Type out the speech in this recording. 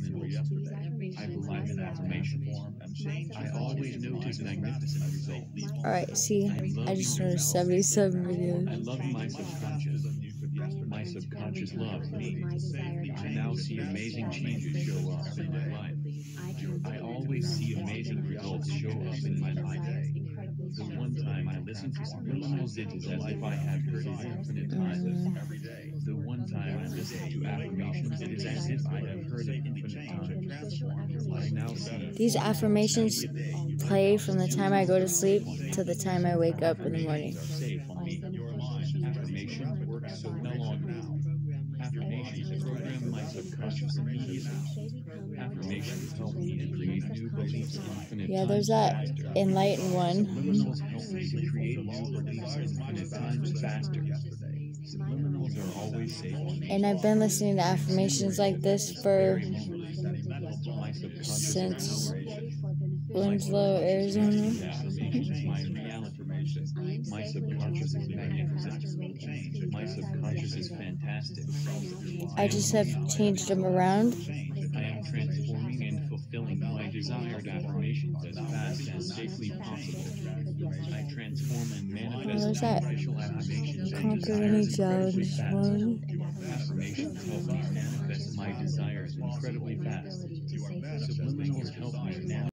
subliminals. I believe in affirmation form. I always notice magnificent results. Alright, see, I just noticed 77 I love my subconscious. My subconscious loves me. I now see amazing changes show up in my life. I always see amazing results show up in my life. The one time I listened to subliminals, it is as if I had heard it infinite times. Every day. The one time I listened to affirmations, it is as if I have heard it infinite times. I now see These affirmations play from the time I go to sleep to the time I wake up in the morning. safe on me. Affirmation works so well on now. Affirmations program my subconscious immediately. Affirmations help me to create new beliefs infinite Yeah, there's that faster. enlightened one. Subliminals And I've been listening to affirmations like this for since Winslow, Arizona. my subconscious is. My subconscious is fantastic. I just have changed them around. I am transforming and fulfilling my desired affirmations as fast and safely possible. I transform and manifest that affirmations conquer any challenge fast. one. Affirmations help me manifest my desires incredibly fast.